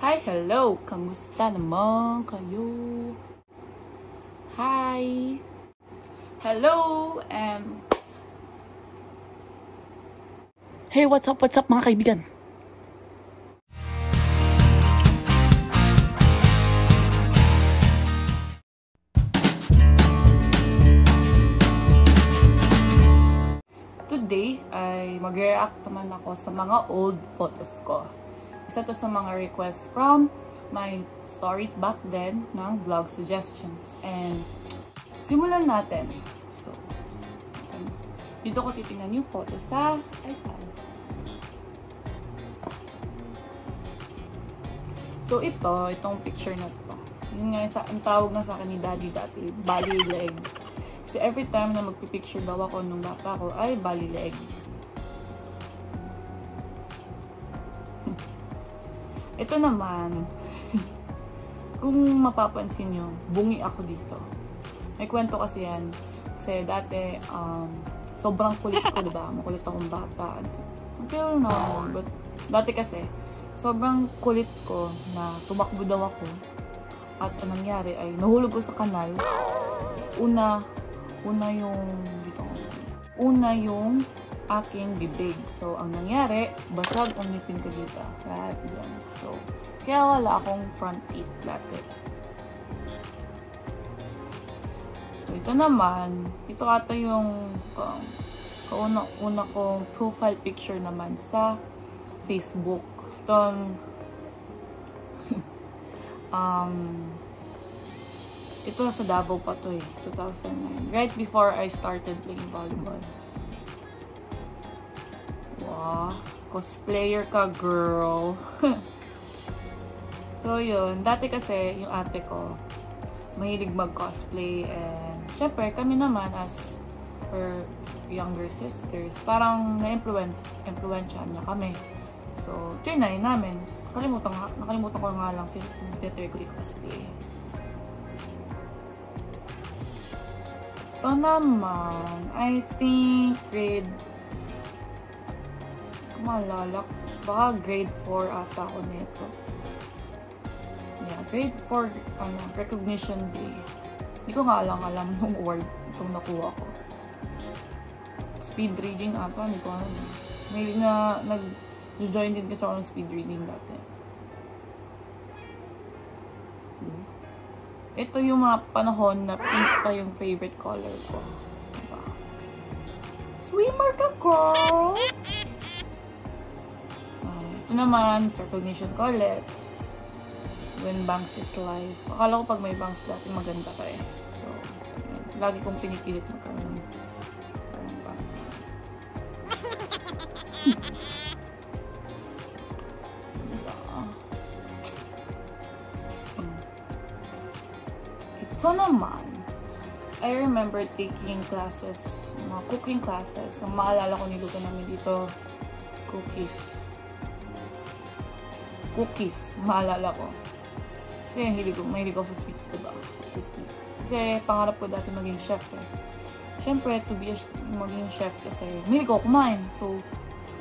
Hi, hello! Kamusta naman kayo? Hi! Hello! And... Hey, what's up, what's up mga kaibigan? Today ay mag-react naman ako sa mga old photos ko. Isa to sa mga requests from my stories back then ng vlog suggestions. And simulan natin. So, dito ko titingnan yung photo sa iPad. So ito, itong picture na to. Yun nga, sa, ang tawag na sa akin ni daddy dati, bally legs. Kasi every time na magpipicture daw ako nung bata ko, ay bally leg. Ito naman, kung mapapansin nyo, bungi ako dito. May kwento kasi yan. Kasi dati, um, sobrang kulit ko, diba? Makulit akong bata. Until now, but dati kasi, sobrang kulit ko na tumakbo daw ako. At anong nangyari ay nahulog ko sa kanal. Una, una yung dito. Una yung aking bibig. So, ang nangyari, basag ang ngipin ko dito. Right dyan. So, kaya wala akong front teeth dati. So, ito naman, ito ata yung um, kauna-una kong profile picture naman sa Facebook. Ito, um, ito sa Davao pa to eh, 2009. Right before I started playing volleyball. Wow, cosplayer ka girl. so yun, dati kasi yung ate ko, mahilig mag-cosplay and syempre kami naman as her younger sisters, parang na-influence, influensyahan niya kami. So, trinay namin. Nakalimutan, nakalimutan ko nga lang si Peter ko i-cosplay. Ito naman, I think grade maalala, baka grade 4 ata ako nito. Yeah, grade 4, ano, recognition day. Hindi ko nga alam alam nung word itong nakuha ko. Speed reading ata, hindi ko alam. May na, nag-join din kasi ako ng speed reading dati. Ito yung mga panahon na pink pa yung favorite color ko. Diba? Swimmer ka, girl! Ito naman, recognition college. When banks is life. Akala ko pag may banks dati maganda ka eh. So, lagi kong pinipilit magkaroon ng banks. Ito naman, I remember taking classes, mga cooking classes. Ang maalala ko niluto namin dito, cookies. Cookies, maalala ko. Kasi hilig ko, mahilig ko sa sweets, diba? Cookies. Kasi pangarap ko dati maging chef eh. Siyempre, to be a, maging chef kasi mahilig ko kumain. So,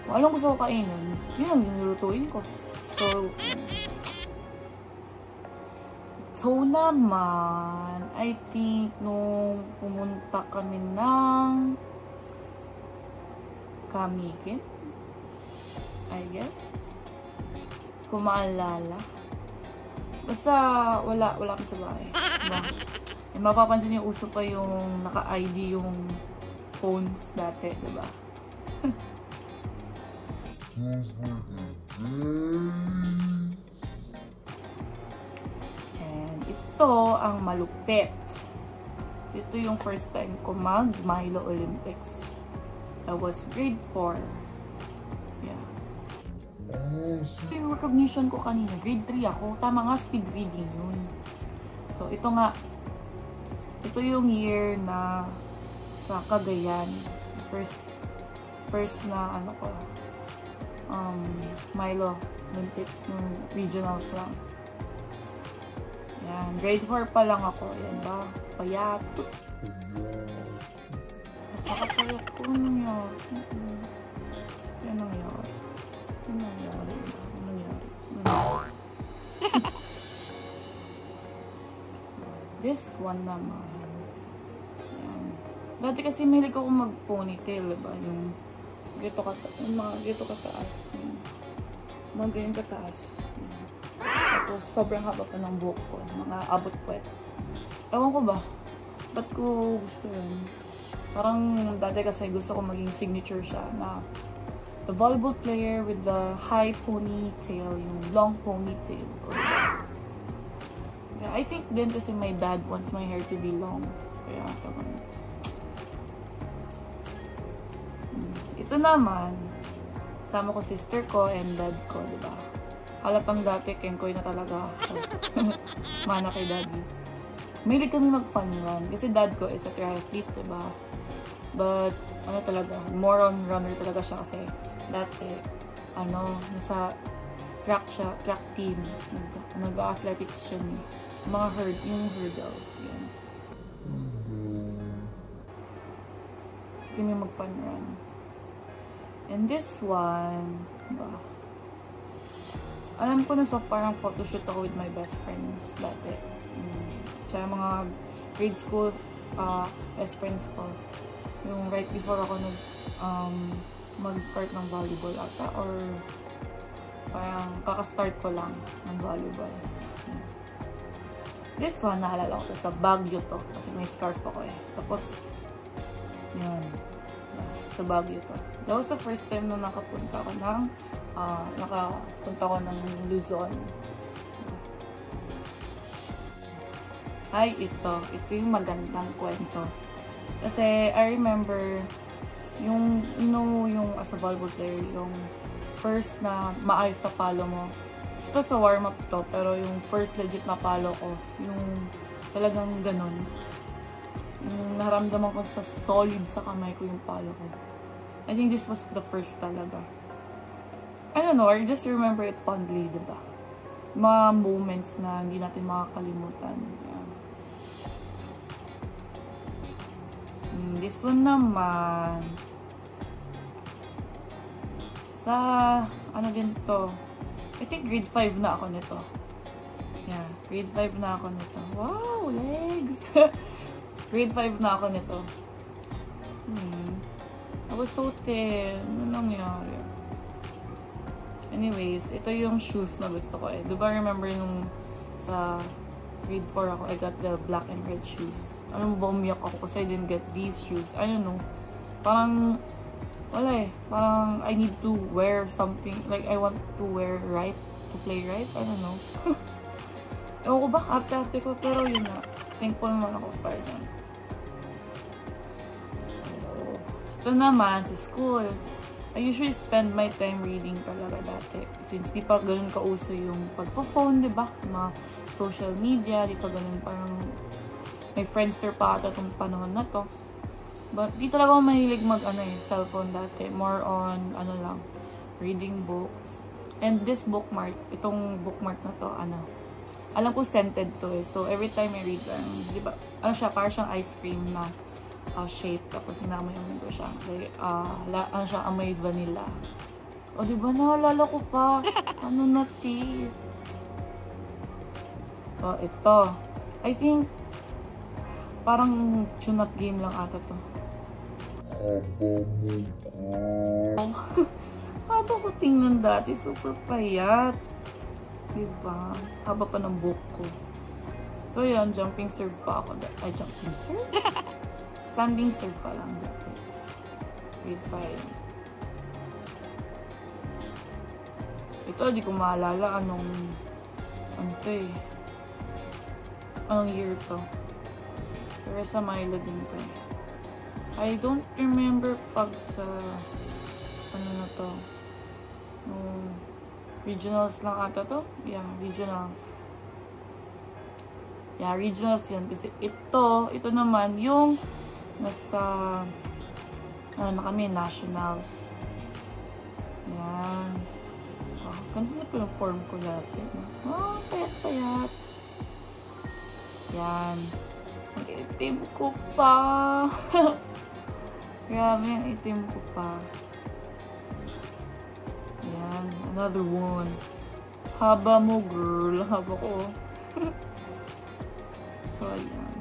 kung anong gusto ko kainin, yun ang nilulutuin ko. So, So naman, I think nung pumunta kami ng Kamigin, I guess. Kung maalala. Basta wala, wala kami sa bahay. Diba? Eh, mapapansin yung uso pa yung naka-ID yung phones dati, diba? ito ang malupit. Ito yung first time ko mag Milo Olympics. I was grade 4. Ito yung recognition ko kanina. Grade 3 ako. Tama nga, speed reading yun. So, ito nga. Ito yung year na sa Cagayan. First, first na ano ko, um, Milo Olympics ng regionals lang. Yan. Grade 4 pa lang ako. Yan ba? Payat. Napakapayat ko. Nangyari? Yan nangyari. Ano nangyari? Ano nangyari? This one naman. Ayan. Dati kasi mahilig ako mag-ponytail, diba? Yung gito ka, yung mga gito kataas. Yung mga ganyan kataas. Tapos sobrang haba pa ng buhok ko. Mga abot puwet. Ewan ko ba? Ba't ko gusto yun? Parang dati kasi gusto ko maging signature siya na the volleyball player with the high ponytail, yung long ponytail. Yeah, I think din kasi my dad wants my hair to be long. Kaya parang... Hmm. Ito naman, kasama ko sister ko and dad ko, di ba? Halatang dati, kenkoy na talaga. Mana kay daddy. Mahilig kami mag-fun run. Kasi dad ko is a triathlete, di ba? But, ano talaga, more on runner talaga siya kasi dati, ano, nasa track siya, track team. Nag-athletics siya ni. Mga herd, yung hurdle. Yan. Kami mag-fun run. And this one, ba? Alam ko na so parang photoshoot ako with my best friends dati. Mm. Tsaka mga grade school uh, best friends ko. Yung right before ako nag um, mag-start ng volleyball ata or parang kaka-start ko lang ng volleyball. This one, naalala ko sa Baguio to. Kasi may scarf ako eh. Tapos, yun. Sa Baguio to. That was the first time na nakapunta ko ng uh, nakapunta ko ng Luzon. Ay, ito. Ito yung magandang kwento. Kasi, I remember, yung, no, yung as a volleyball player, yung first na maayos na palo mo. Ito sa warm-up to, pero yung first legit na palo ko, yung talagang ganun. Yung naramdaman ko sa solid sa kamay ko yung palo ko. I think this was the first talaga. I don't know, I just remember it fondly, diba? Mga moments na hindi natin makakalimutan. Yeah. Hmm, this one naman, sa, ano din to, I think grade 5 na ako nito. Yeah, grade 5 na ako nito. Wow, legs! grade 5 na ako nito. Hmm. I was so thin. Ano nangyari? Anyways, ito yung shoes na gusto ko eh. Diba remember nung sa grade 4 ako, I got the black and red shoes. Anong ba umiyak ako kasi I didn't get these shoes. I don't know. Parang wala eh. Parang, I need to wear something. Like, I want to wear right. To play right. I don't know. Ewan ko ba, arte-arte ko. Pero yun na. Thankful naman ako part yan. Ito naman, sa school. I usually spend my time reading talaga dati. Since di pa ganun kauso yung pagpo-phone, di ba? Mga social media, di pa ganun parang may Friendster pa ata itong panahon na to. But, di talaga ako mahilig mag, ano eh, cellphone dati. More on, ano lang, reading books. And this bookmark, itong bookmark na to, ano, alam ko scented to eh. So, every time I read, um, di ba, ano siya, parang siyang ice cream na uh, shape. Tapos, inamoy-amoy ko siya. Like, uh, la, ano siya, amoy vanilla. O, di ba, naalala ko pa. ano na, tea? Oh, ito. I think, parang tune-up game lang ata to. Haba ko tingnan dati, super payat. Diba? Haba pa ng buhok ko. So yan, jumping serve pa ako. Ay, jumping serve? Standing serve pa lang dati. Grade 5. Ito, di ko maalala anong ano to eh. Anong year to. Pero sa Milo din to eh. I don't remember pag sa ano na to um, regionals lang ata to? Yeah, regionals. Yeah, regionals yun. Kasi ito, ito naman yung nasa ano na kami, nationals. Yan. Oh, ganda na po yung form ko dati oh, payat payat. Yan. Ang itim ko pa Grabe, ang itim ko pa. Ayan, another one. Haba mo, girl. Haba ko. So, ayan.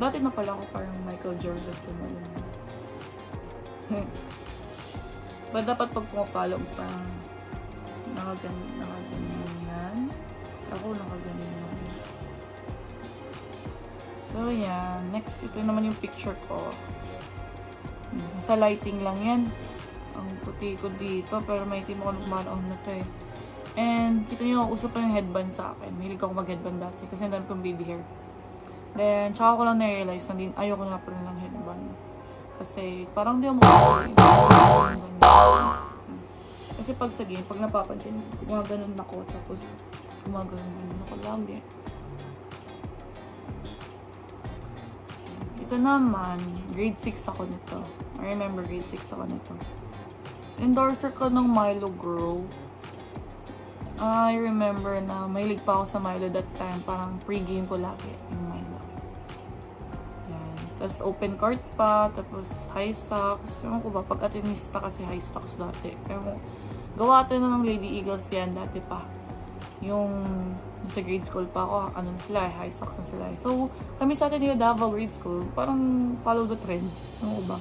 Dati na pala ako parang Michael Jordan ko na yun. Ba dapat pag pumapalo mo parang nakagan, nakaganyan yan. Ako nakaganyan lang. So, yan. Next, ito naman yung picture ko. Sa lighting lang yan. Ang puti ko dito, pero may itim ako nagmanaon na to eh. And, kita nyo, uso pa yung headband sa akin. Mahilig ako mag-headband dati kasi ang dami kong baby hair. Then, tsaka ko lang na-realize na din, ayoko na pala ng headband. Kasi, parang di ako makakita. Kasi pag sa game, pag napapansin, gumaganon ako, tapos gumaganon ako lagi. Ito naman, grade 6 ako nito. I remember grade 6 ako nito. Endorser ko ng Milo Grow. I remember na mahilig pa ako sa Milo that time. Parang pre-game ko lagi yung Milo. Yan. Tapos open court pa. Tapos high stocks. Ewan ko ba, pag atinista kasi high stocks dati. Pero gawa na ng Lady Eagles yan dati pa. Yung sa grade school pa ako, ano na sila, high stocks na sila. So, kami sa atin yung Davao grade school, parang follow the trend. Ano ba?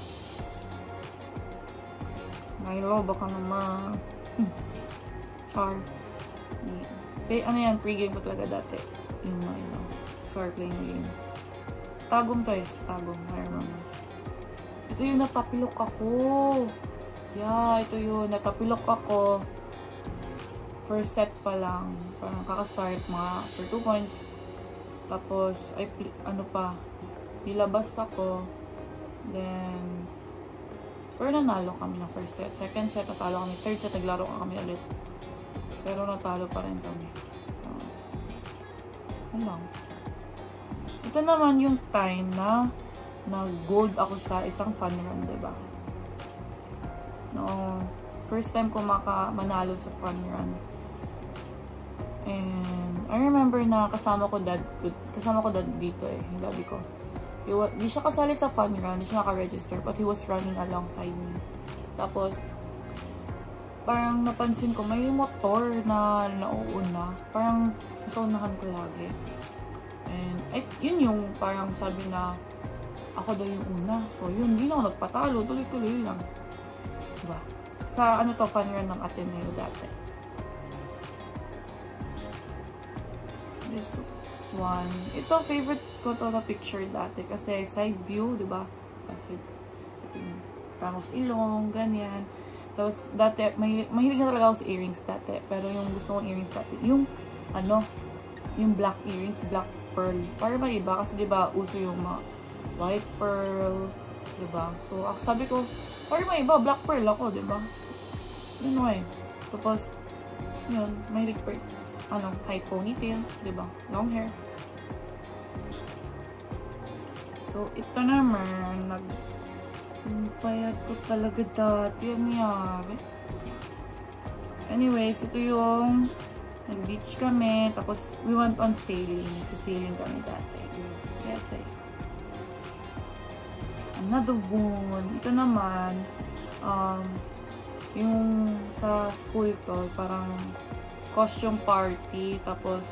Milo, baka naman. Hmm. Char. Eh, ano yan, pre-game ko talaga dati. Yung Milo. For playing game. Tagom to eh. Tagom. I remember. Ito yung natapilok ako. Yeah, ito yun. Natapilok ako. First set pa lang. Parang kakastart mga for 2 points. Tapos, ay, ano pa, nilabas ako. Then, pero nanalo kami ng first set. Second set, natalo kami. Third set, naglaro kami ulit. Pero natalo pa rin kami. So, yun lang. Ito naman yung time na nag-gold ako sa isang fun run, diba? No, first time ko maka manalo sa fun run. And I remember na kasama ko dad, kasama ko dad dito eh, yung daddy ko. Di siya kasali sa fun run, di siya naka-register, but he was running alongside me. Tapos, parang napansin ko, may motor na nauuna. Parang nasaunahan ko lagi. And, ay, yun yung parang sabi na, ako daw yung una. So, yun, hindi na ako nagpatalo. Tuloy-tuloy lang. Diba? Sa ano to, fun run ng Ateneo dati. This one. Ito, favorite ko to na picture dati. Kasi side view, diba? Kasi, Tangos ilong, ganyan. Tapos, dati, mahilig, mahilig na talaga ako sa earrings dati. Pero yung gusto kong earrings dati, yung, ano, yung black earrings, black pearl. Para ba iba? Kasi, di ba, uso yung mga white pearl, di ba? So, ako sabi ko, para ba iba? Black pearl ako, di ba? Yun eh. Tapos, yun, mahilig pearl. Ano, high ponytail, di ba? Long hair. So, ito naman, nag payat ko talaga dati. Ang nangyari. Anyways, ito yung nag-beach kami. Tapos, we went on sailing. Sailing kami dati. Yes, eh. Another one. Ito naman, um, yung sa school ko, parang costume party. Tapos,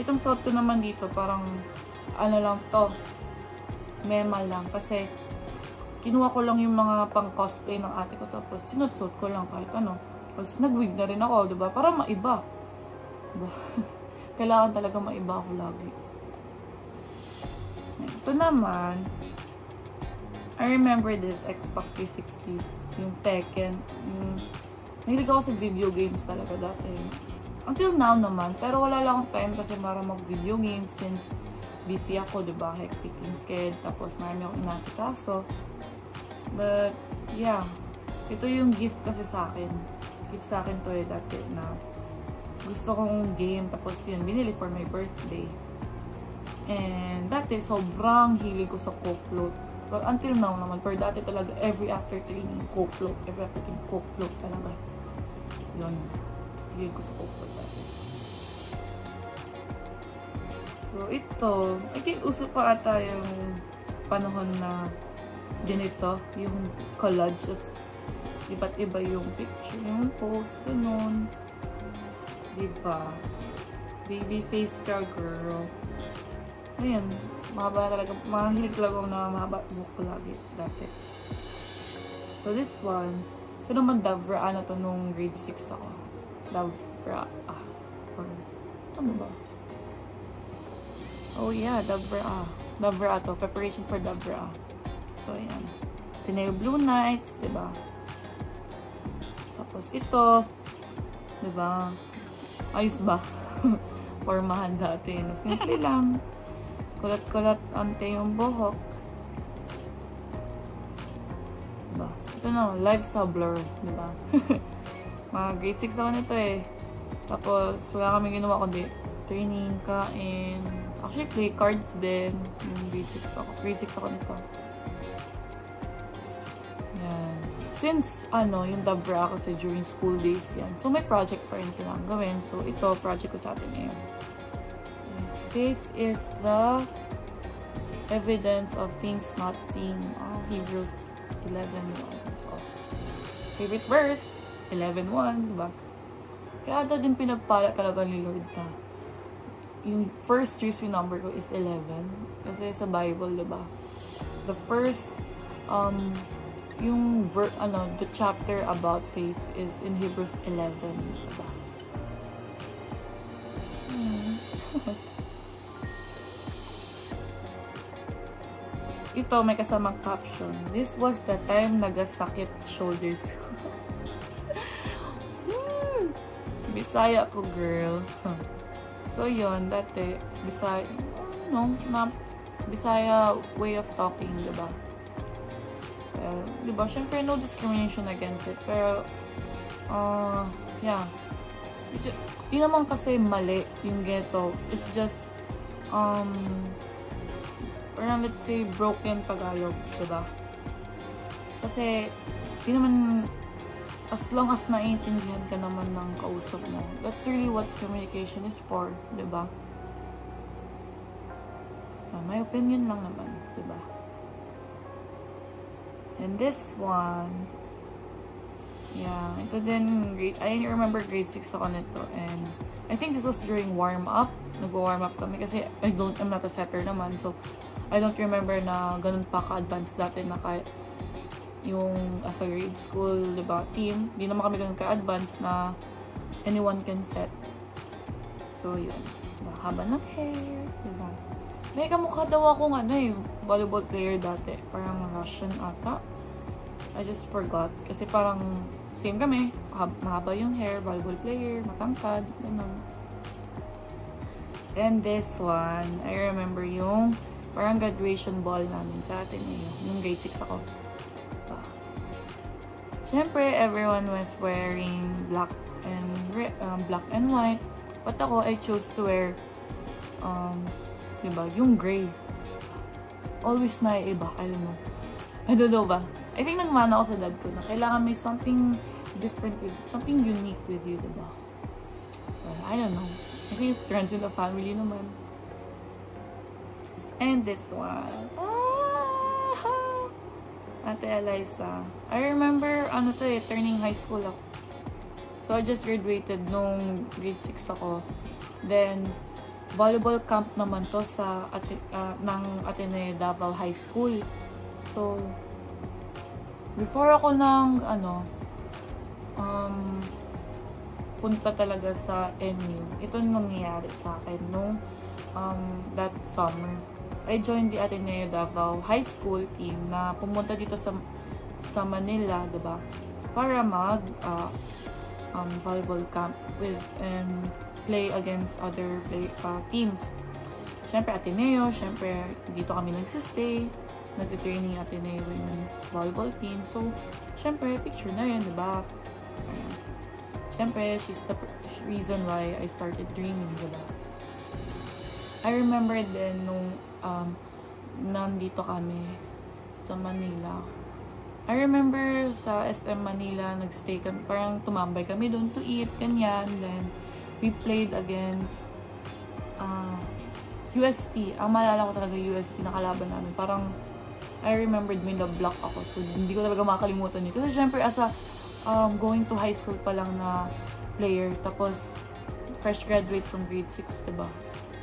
itong suot ko naman dito, parang, ano lang to, mema lang. Kasi, kinuha ko lang yung mga pang cosplay ng ate ko tapos sinutsot ko lang kahit ano. Tapos nagwig na rin ako, ba? Para maiba. Diba? Kailangan talaga maiba ako lagi. Ito naman, I remember this Xbox 360, yung Tekken. Yung, mahilig ako sa video games talaga dati. Until now naman, pero wala lang akong time kasi para mag-video games since busy ako, 'di ba? Hectic yung schedule, tapos marami akong inasikaso. But, yeah. Ito yung gift kasi sa akin. Gift sa akin to eh dati na gusto kong game. Tapos yun, binili for my birthday. And dati, sobrang hilig ko sa Coke float. But until now naman, pero dati talaga, every after training, Coke float. Every after training, Coke float talaga. Yun. Hilig ko sa Coke So, ito, I think uso pa ata yung panahon na ganito, yung collage. Iba't iba yung picture, yung post, ganun. Diba? Baby face ka, girl. Ayun, mahaba talaga, mahilig talaga na mahaba buhok ko lagi dati. So this one, ito naman Davra, ano to, nung grade 6 ako. Davra, ah, or, ano ba? Oh yeah, Davra, ah. Davra to, preparation for Davra. So ayan. Tineo Blue Nights, ba diba? Tapos ito, ba diba? Ayos ba? Formahan dati. Simple lang. Kulat-kulat ante yung buhok. Diba? Ito na, live subler. Diba? Mga grade 6 ako nito eh. Tapos, wala kami ginawa kundi training, kain. Actually, play cards din. Yung grade 6 ako. Grade 6 ako nito. Yan. Since, ano, yung Dabra kasi during school days yan. So, may project pa rin kailangan gawin. So, ito, project ko sa atin ngayon. Faith is the evidence of things not seen. Oh, Hebrews 11. Oh. Favorite verse, 11.1, diba? Kaya ito din pinagpala talaga ni Lord na yung first juicy number ko is 11. Kasi sa Bible, diba? The first, um, yung ver ano, the chapter about faith is in Hebrews 11. Diba? Hmm. Ito, may kasamang caption. This was the time nagasakit shoulders. hmm. Bisaya ko, girl. so, yon dati, Bisaya, no, na, Bisaya way of talking, diba? Uh, diba? Siyempre, no discrimination against it. Pero, uh, yeah. Yun naman kasi mali yung ghetto. It's just, um, parang let's say, broken Tagalog, diba? Kasi, di naman, as long as naiintindihan ka naman ng kausap mo, that's really what communication is for, diba? Uh, my opinion lang naman, diba? And this one, yeah, ito din, grade, I remember grade 6 ako nito, and I think this was during warm-up, nag-warm up kami, kasi I don't, I'm not a setter naman, so I don't remember na ganun pa ka-advanced dati na kahit yung as a grade school, diba, team, hindi naman kami ganun ka-advanced na anyone can set. So, yun. Diba, haba ng hair, diba? May kamukha daw akong ano eh, volleyball player dati. Parang Russian ata. I just forgot. Kasi parang same kami. Mahaba yung hair, volleyball player, matangkad, ganun. And this one, I remember yung parang graduation ball namin sa atin eh. Yung grade 6 ako. Siyempre, everyone was wearing black and um, black and white. But ako, I chose to wear um, Diba? Yung gray. Always na iba. I don't know. I don't know ba? I think nagmana ako sa dad ko na kailangan may something different with, something unique with you, diba? Well, I don't know. I think it runs in the family naman. And this one. Ah! Ate Eliza. I remember, ano to eh, turning high school ako. So, I just graduated nung grade 6 ako. Then, volleyball camp naman to sa uh, ng Ateneo Davao High School. So, before ako ng ano, um, punta talaga sa NU, ito nangyayari sa akin nung um, that summer. I joined the Ateneo Davao High School team na pumunta dito sa sa Manila, 'di ba? Para mag uh, um, volleyball camp with and play against other play, uh, teams. Siyempre, Ateneo. Siyempre, dito kami nagsistay. Nag-training Ateneo Women's Volleyball Team. So, siyempre, picture na yun, diba? Ayan. Siyempre, she's the reason why I started dreaming, diba? I remember din nung um, nandito kami sa Manila. I remember sa SM Manila, nagstay kami, parang tumambay kami doon to eat, ganyan. Then, we played against uh, UST. Ang maalala ko talaga UST na kalaban namin. Parang, I remembered may na-block ako. So, hindi ko talaga makalimutan nito. Kasi syempre, as a um, going to high school pa lang na player, tapos fresh graduate from grade 6, diba?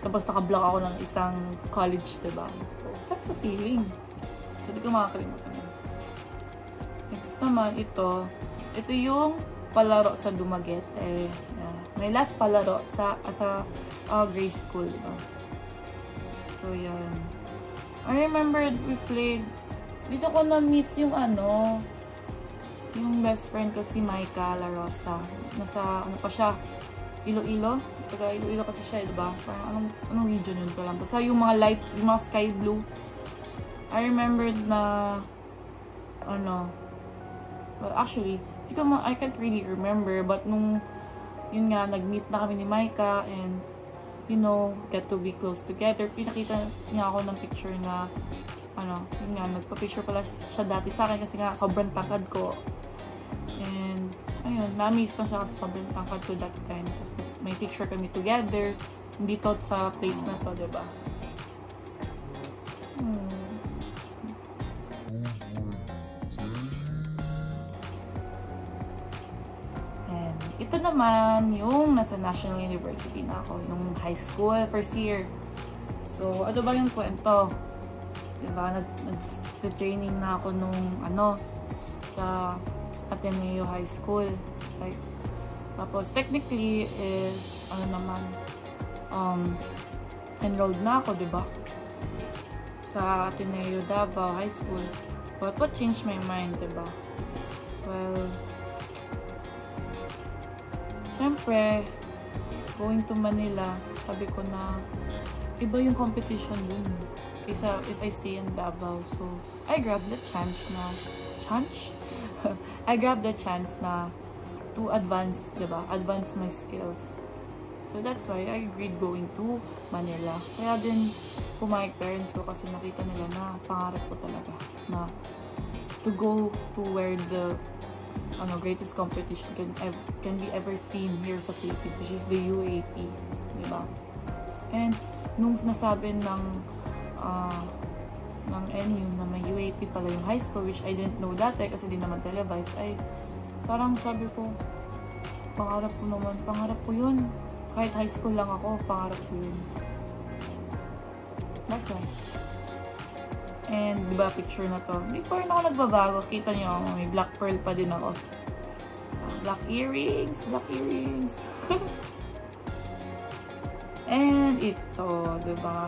Tapos nakablock ako ng isang college, diba? So, such a feeling. So, di ko makakalimutan yun. Next naman, ito. Ito yung palaro sa Dumaguete. Yeah. My last palaro sa, sa uh, grade school, diba? So, yan. I remember we played, dito ko na-meet yung ano, yung best friend ko si Maika La Rosa. Nasa, ano pa siya, Iloilo. Taga Iloilo kasi siya, diba? Parang anong, anong region yun ko lang. Basta yung mga light, yung mga sky blue. I remembered na, ano, well, actually, di ko I can't really remember, but nung, yun nga, nag-meet na kami ni Maika, and, you know, get to be close together. Pinakita niya ako ng picture na, ano, yun nga, nagpa-picture pala siya dati sa akin kasi nga, sobrang tangkad ko. And, ayun, na-miss na siya kasi sobrang tangkad ko that time. Tapos, may picture kami together. Dito sa place na to, diba? Hmm. And, ito naman yung nasa National University na ako, nung high school, first year. So, ano ba yung kwento? Diba, nag-training na ako nung, ano, sa Ateneo High School. Like, tapos, technically, is, ano naman, um, enrolled na ako, di ba? Sa Ateneo Davao High School. But what changed my mind, di ba? Well, syempre, going to Manila, sabi ko na, iba yung competition dun. Kaysa if I stay in Davao. So, I grabbed the chance na, chance? I grabbed the chance na to advance, di ba? Advance my skills. So, that's why I agreed going to Manila. Kaya din, pumayag parents ko kasi nakita nila na pangarap ko talaga na to go to where the ano, greatest competition can, ev can be ever seen here sa Philippines, which is the UAP. Di ba? And, nung nasabi ng uh, ng NU na may UAP pala yung high school, which I didn't know dati kasi di naman televised, ay parang sabi ko, pangarap ko naman, pangarap ko yun. Kahit high school lang ako, pangarap ko yun. That's why. And, di ba, picture na to. Hindi pa rin ako nagbabago. Kita nyo, may black pearl pa din ako. Black earrings, black earrings. And, ito, di ba?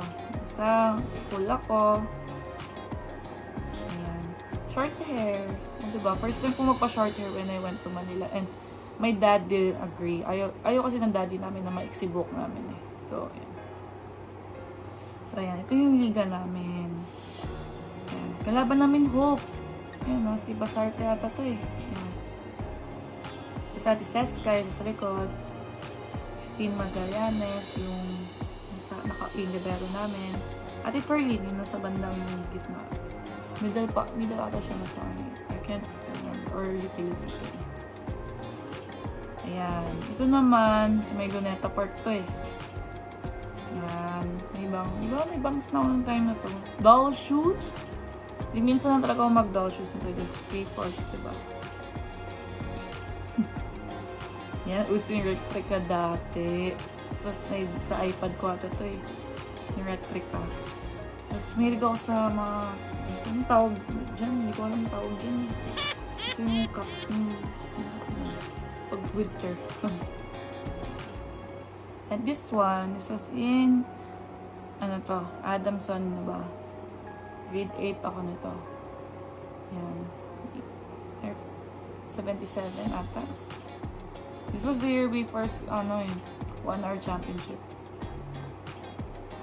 Sa school ako. Ayan. Short hair. Diba? First time ko magpa-short hair when I went to Manila. And my dad didn't agree. Ayaw, ayaw kasi ng daddy namin na maiksi buhok namin eh. So, ayan. So, ayan. Ito yung liga namin. Ayan. Kalaban namin Hope. Ayan, no? si Basarte ata to eh. Ayan. Isa si Seskay sa likod. Christine Magallanes, yung nasa, naka, yung libero namin. Ate Ferlin, yung nasa bandang gitna. Middle pa, middle ata siya na sa Remember. Or utility. Ayan. Ito naman, may Luneta Park to eh. Ayan. May bang, di ba may bangs na ako ng time na to? Doll shoes? Di minsan lang talaga ako mag-doll shoes nito. Just skateboards, diba? Yan, uso yung retrika dati. Tapos may sa iPad ko ata to eh. Yung retrika. Tapos may ako sa mga Anong tawag dyan? Hindi ko alam tawag dyan. Ito yung cup. Yung, pag winter. And this one, this was in, ano to, Adamson na ba? Grade 8 ako nito. Yan. 77 ata. This was the year we first, ano yun, won our championship.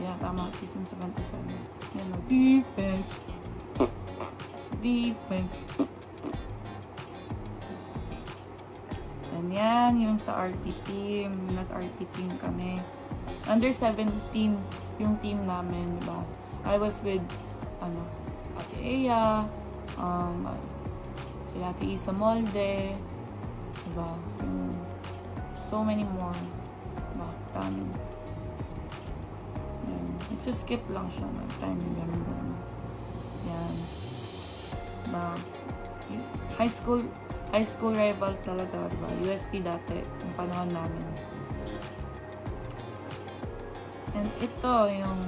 Yeah, tama. Season 77. Yan o. Defense defense. Ganyan, yung sa RP team. Nag-RP team kami. Under 17 yung team namin, di ba? I was with, ano, Ate Ea, um, si Ate Isa Molde, di ba? Yung, so many more. Diba? Dami. Yan. Nagsiskip lang siya time remember. Yan na high school high school rival talaga, diba? UST dati, yung panahon namin. And ito, yung...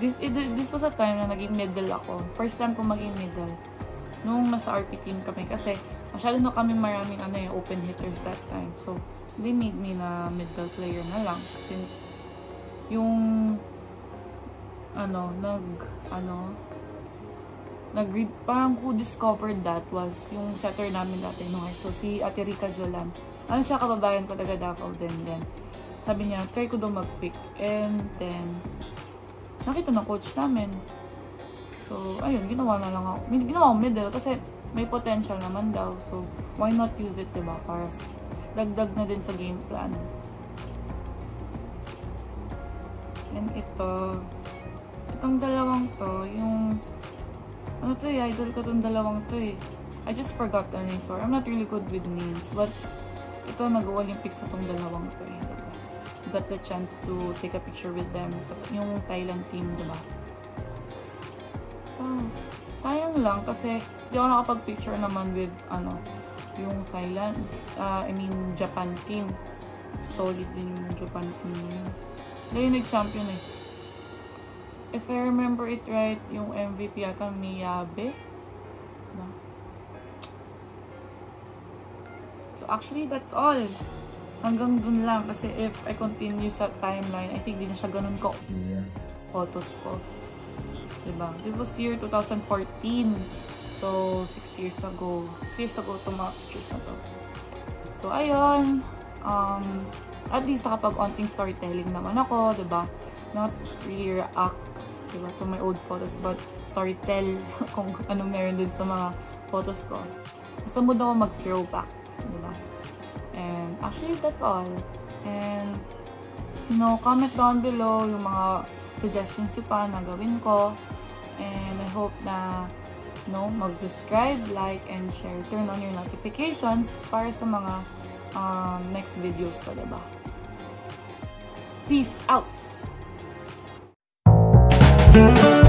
This, it, this was a time na naging middle ako. First time ko maging middle. Nung nasa RP team kami. Kasi masyado na kami maraming ano, yung open hitters that time. So, they made me na middle player na lang. Since yung ano, nag, ano, nag parang who discovered that was yung setter namin dati no so si Ate Rica Jolan. Ano siya kababayan ko taga Davao din then sabi niya try ko daw mag-pick. And then nakita ng coach namin. So ayun ginawa na lang ako. Ginawa ko middle kasi may potential naman daw. So why not use it diba para dagdag na din sa game plan. And ito itong dalawang to yung ano to eh, idol ko tong dalawang to eh. I just forgot the name for. I'm not really good with names. But, ito nag-Olympics sa tong dalawang to eh. Got the chance to take a picture with them. Sa, yung Thailand team, diba? So, sayang lang kasi hindi ako nakapag-picture naman with, ano, yung Thailand, uh, I mean, Japan team. Solid din yung Japan team. Sila yung nag-champion eh if I remember it right, yung MVP yata Miyabe. No? So actually, that's all. Hanggang dun lang. Kasi if I continue sa timeline, I think di na siya ganun ko. Yeah. Photos ko. Diba? It was year 2014. So, 6 years ago. 6 years ago, ito mga pictures na to. So, ayun. Um, at least nakapag-onting storytelling naman ako, diba? Not really react diba, to my old photos, but story tell kung anong meron din sa mga photos ko. Basta mood ako mag-throwback, diba? And actually, that's all. And, you know, comment down below yung mga suggestions pa na gawin ko. And I hope na, know, mag-subscribe, like, and share. Turn on your notifications para sa mga um, next videos ko, diba? Peace out! Música